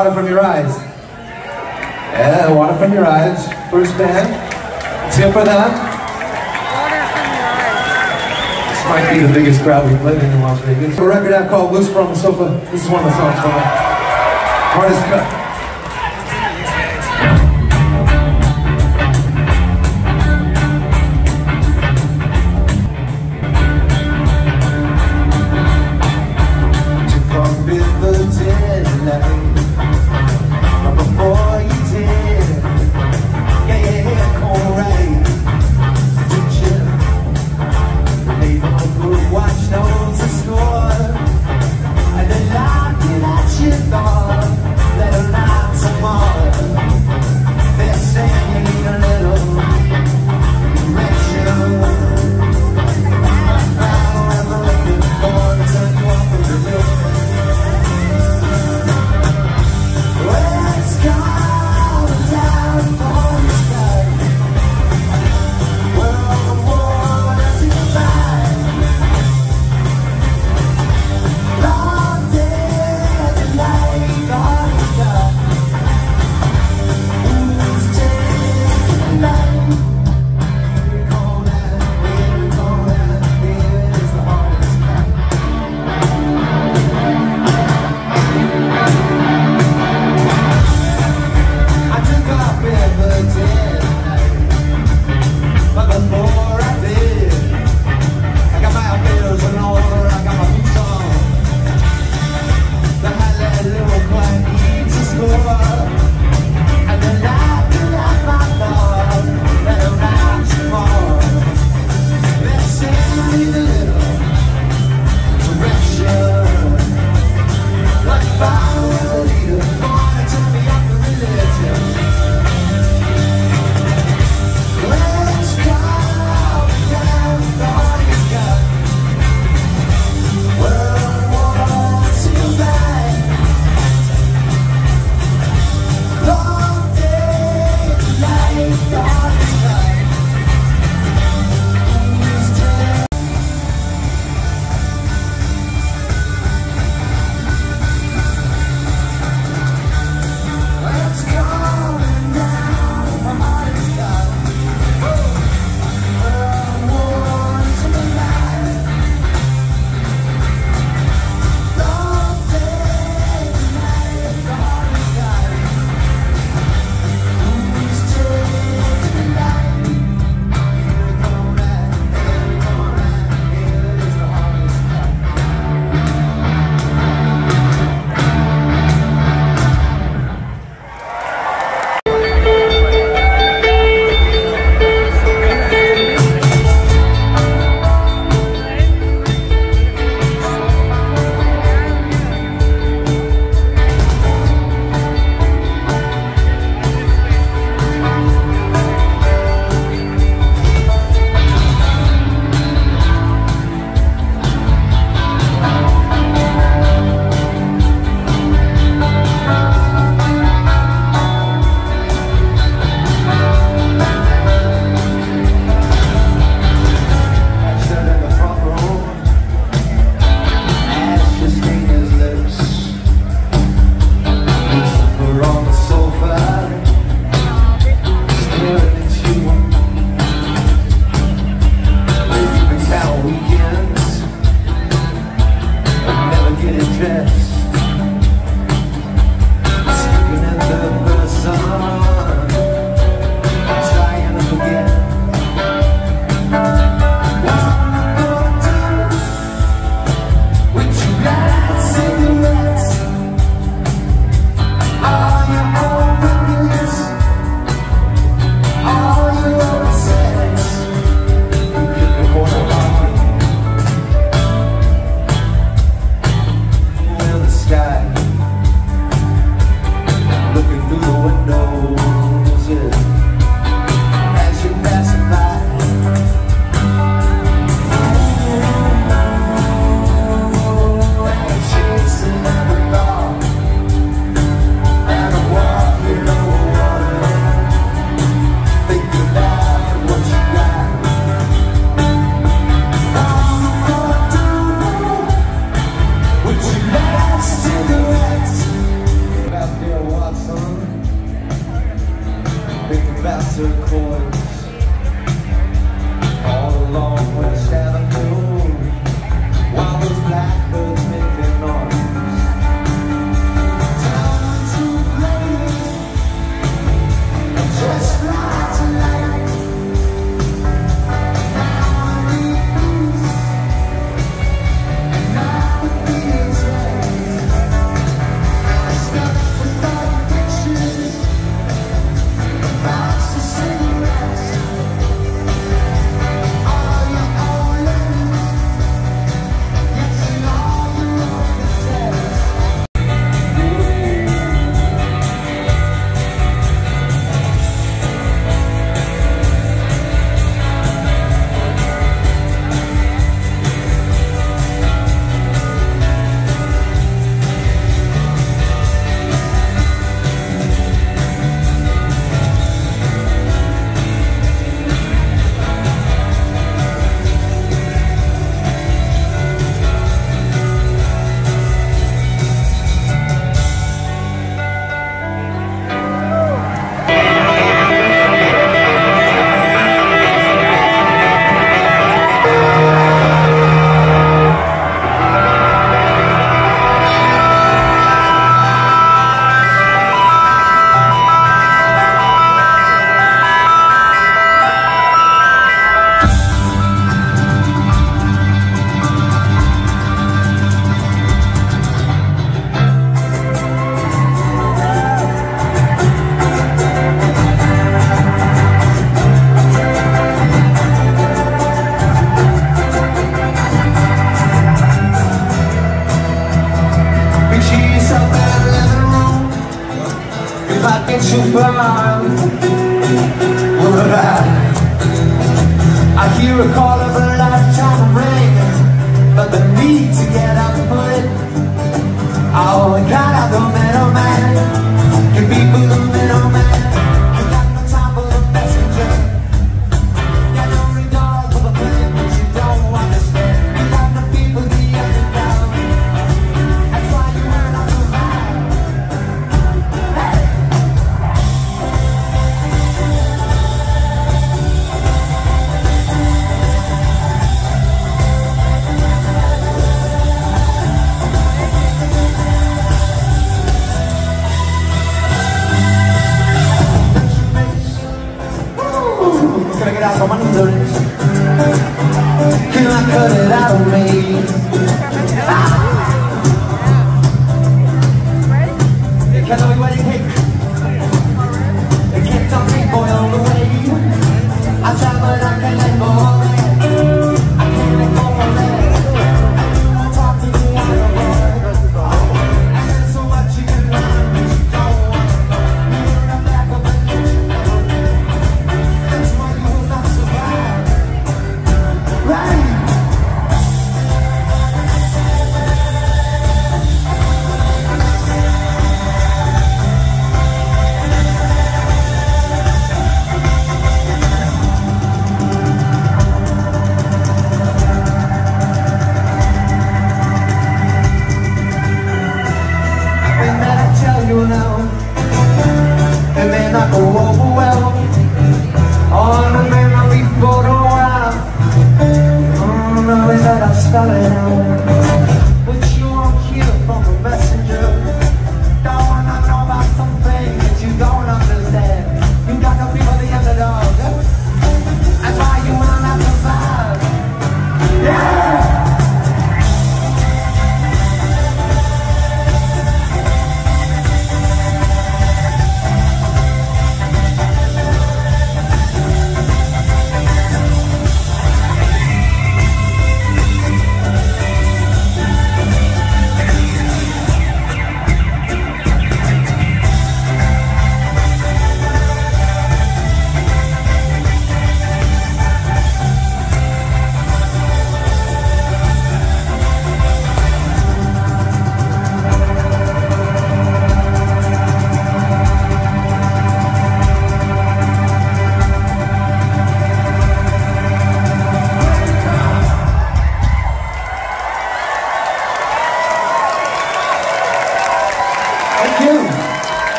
water from your eyes. Yeah, water from your eyes. First band. Let's hear for them. This might be the biggest crowd we've played in in Las Vegas. A record out called Lucifer on the Sofa. This is one of the songs from it. Hardest cut. gonna get out of my dirty. Can I cut it out of me?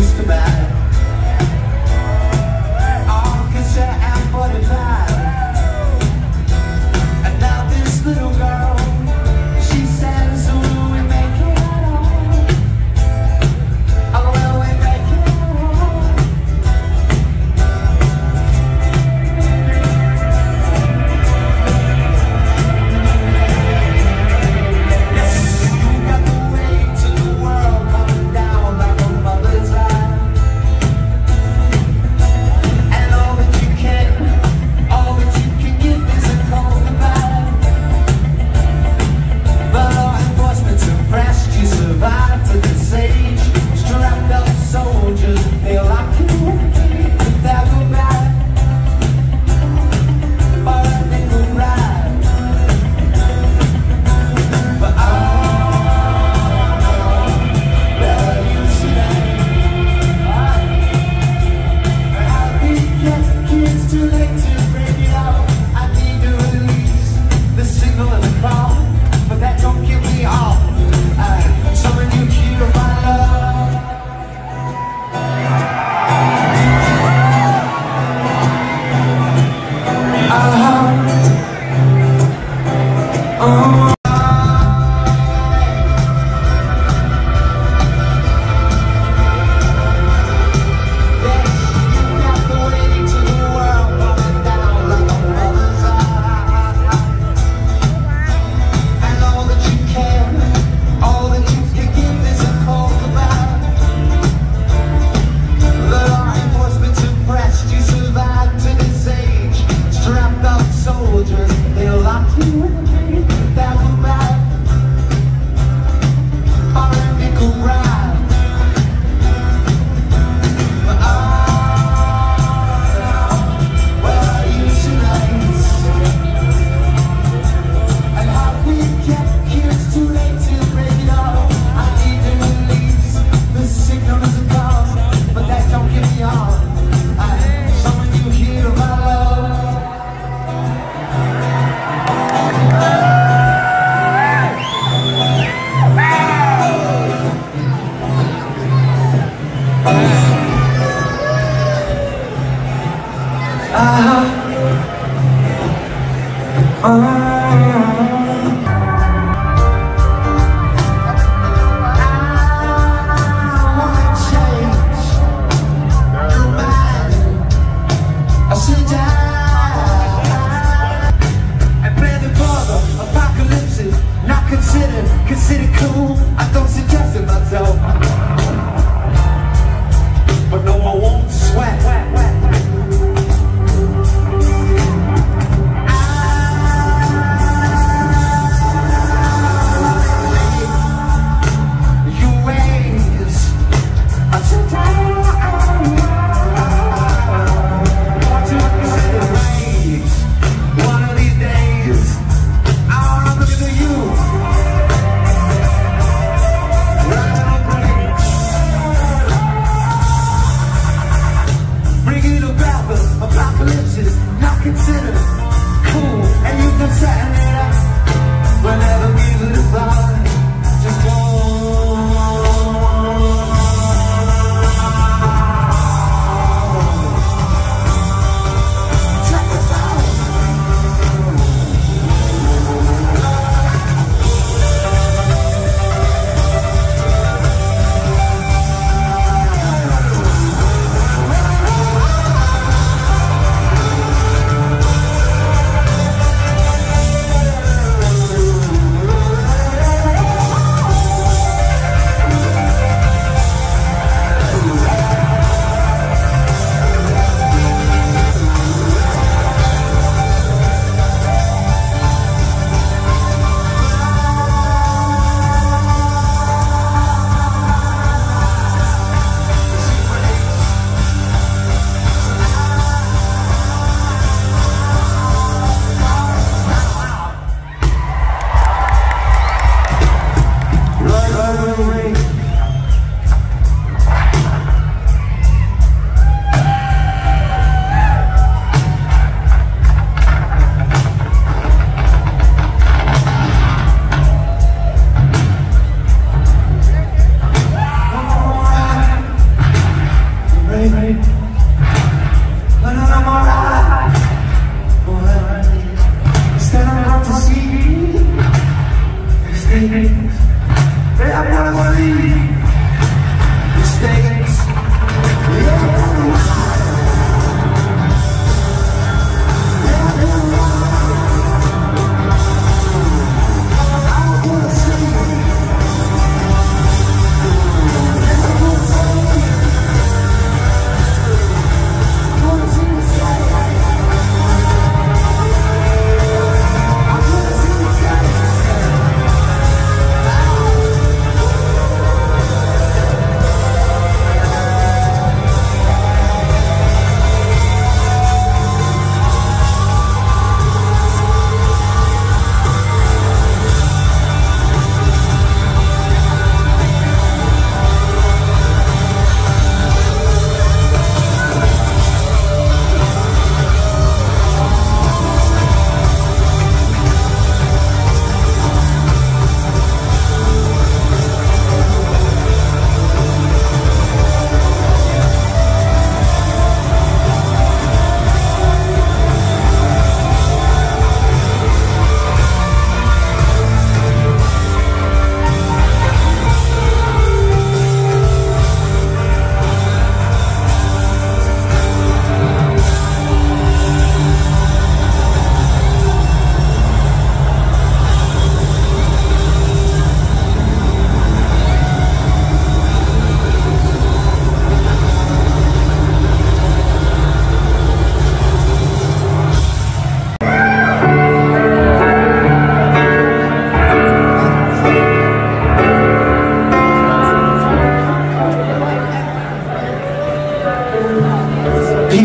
Used to make.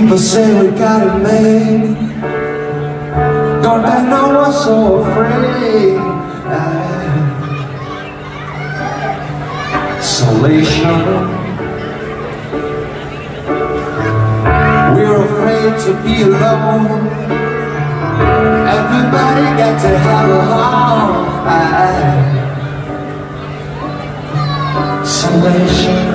People say we got it made Don't they know we're so afraid? Isolation. We're afraid to be alone. Everybody got to have a home Isolation.